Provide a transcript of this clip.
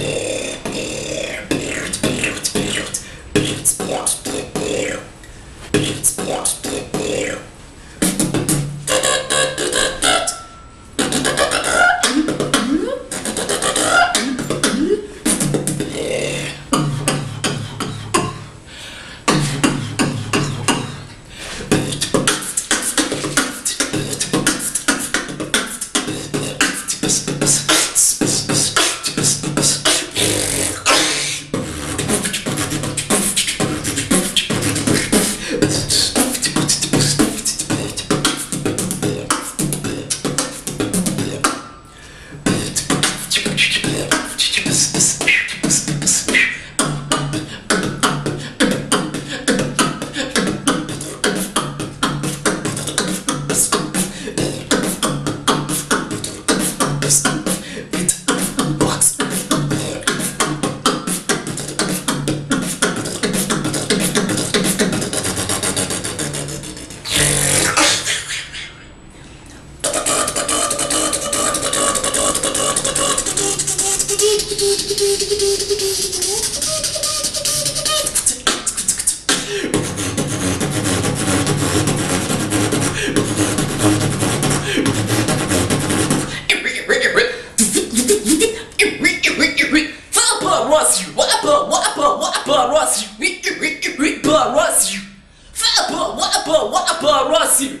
Bleh. чипа чипа чипа Wapa, wapa, wapa, Rossi. Ripa, Rossi. Fapa, wapa, wapa, Rossi.